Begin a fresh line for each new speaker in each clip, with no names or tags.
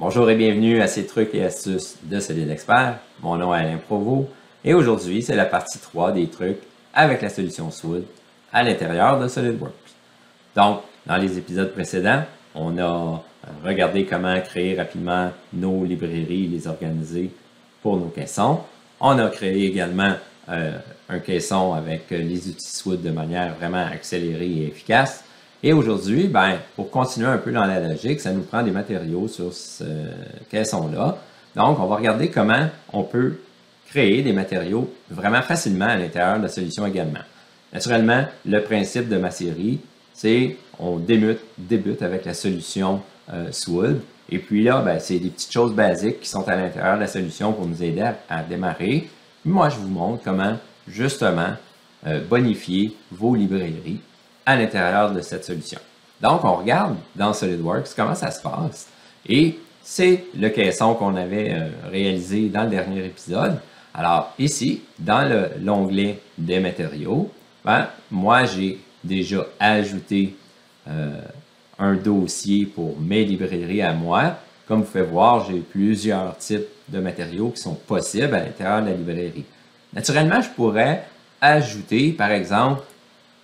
Bonjour et bienvenue à ces trucs et astuces de Solid Expert. Mon nom est Alain Provo et aujourd'hui c'est la partie 3 des trucs avec la solution SWOOD à l'intérieur de SolidWorks. Donc, dans les épisodes précédents, on a regardé comment créer rapidement nos librairies, les organiser pour nos caissons. On a créé également euh, un caisson avec les outils SWOOD de manière vraiment accélérée et efficace. Et aujourd'hui, ben, pour continuer un peu dans la logique, ça nous prend des matériaux sur ce caisson-là. Donc, on va regarder comment on peut créer des matériaux vraiment facilement à l'intérieur de la solution également. Naturellement, le principe de ma série, c'est on débute, débute avec la solution euh, SWOOD. Et puis là, ben, c'est des petites choses basiques qui sont à l'intérieur de la solution pour nous aider à, démarrer. Moi, je vous montre comment justement euh, bonifier vos librairies à l'intérieur de cette solution. Donc, on regarde dans SolidWorks comment ça se passe. Et c'est le caisson qu'on avait euh, réalisé dans le dernier épisode. Alors, ici, dans l'onglet des matériaux, ben, moi, j'ai déjà ajouté euh, un dossier pour mes librairies à moi. Comme vous pouvez voir, j'ai plusieurs types de matériaux qui sont possibles à l'intérieur de la librairie. Naturellement, je pourrais ajouter, par exemple,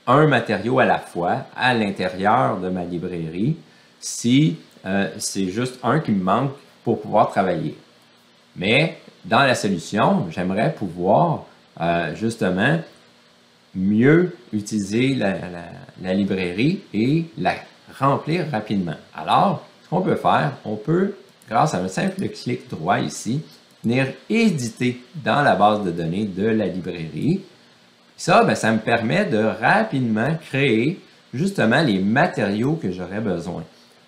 un matériau à la fois à l'intérieur de ma librairie si euh, c'est juste un qui me manque pour pouvoir travailler. Mais dans la solution, j'aimerais pouvoir euh, justement mieux utiliser la, librairie et la remplir rapidement. Alors, ce qu'on peut faire, on peut, grâce à un simple clic droit ici, venir éditer dans la base de données de la librairie ça, ben, ça me permet de rapidement créer justement les matériaux que j'aurais besoin.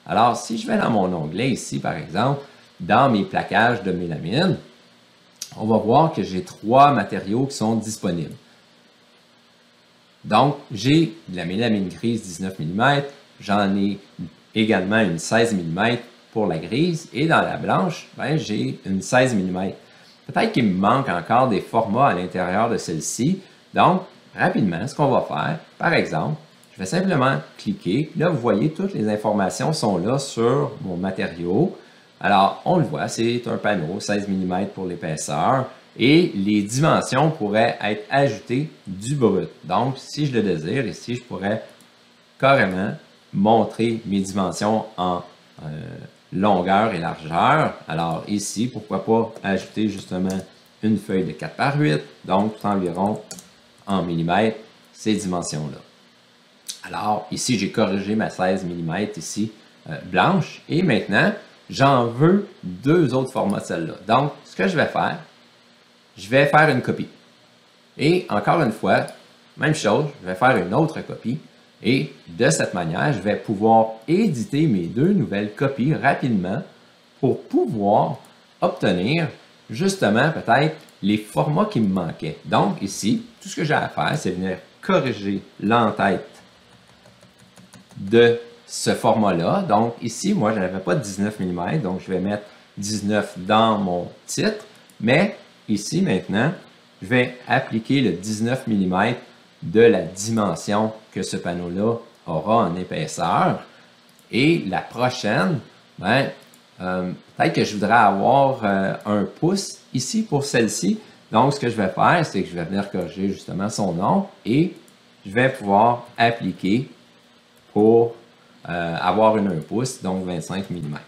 Alors, si je vais dans mon onglet ici, par exemple, dans mes plaquages de mélamine, on va voir que j'ai trois matériaux qui sont disponibles. Donc, j'ai de la mélamine grise 19 mm, j'en ai également une 16 mm pour la grise, et dans la blanche, ben, j'ai une 16 mm. Peut-être qu'il me manque encore des formats à l'intérieur de celle-ci, donc, rapidement, ce qu'on va faire, par exemple, je vais simplement cliquer. Là, vous voyez, toutes les informations sont là sur mon matériau. Alors, on le voit, c'est un panneau 16 mm pour l'épaisseur et les dimensions pourraient être ajoutées du brut. Donc, si je le désire, ici, je pourrais carrément montrer mes dimensions en euh, longueur et largeur. Alors ici, pourquoi pas ajouter justement une feuille de 4 par 8, donc environ en millimètres ces dimensions-là. Alors, ici, j'ai corrigé ma 16 mm ici euh, blanche. Et maintenant, j'en veux deux autres formats de celle-là. Donc, ce que je vais faire, je vais faire une copie. Et encore une fois, même chose, je vais faire une autre copie. Et de cette manière, je vais pouvoir éditer mes deux nouvelles copies rapidement pour pouvoir obtenir justement peut-être les formats qui me manquaient. Donc ici, tout ce que j'ai à faire, c'est venir corriger l'entête de ce format-là. Donc ici, moi, je n'avais pas 19 mm, donc je vais mettre 19 dans mon titre. Mais ici, maintenant, je vais appliquer le 19 mm de la dimension que ce panneau-là aura en épaisseur. Et la prochaine, ben, euh, peut-être que je voudrais avoir euh, un pouce ici pour celle-ci. Donc, ce que je vais faire, c'est que je vais venir corriger justement son nom et je vais pouvoir appliquer pour euh, avoir une 1 pouce, donc 25 mm.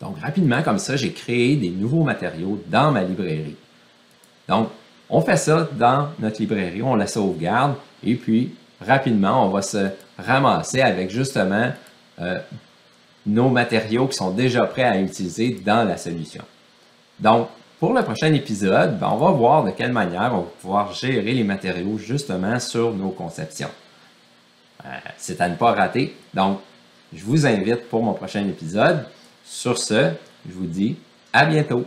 Donc, rapidement, comme ça, j'ai créé des nouveaux matériaux dans ma librairie. Donc, on fait ça dans notre librairie, on la sauvegarde et puis, rapidement, on va se ramasser avec justement nos matériaux qui sont déjà prêts à utiliser dans la solution. Donc, pour le prochain épisode, ben, on va voir de quelle manière on va pouvoir gérer les matériaux justement sur nos conceptions. Euh, c'est à ne pas rater. Donc, je vous invite pour mon prochain épisode. Sur ce, je vous dis à bientôt.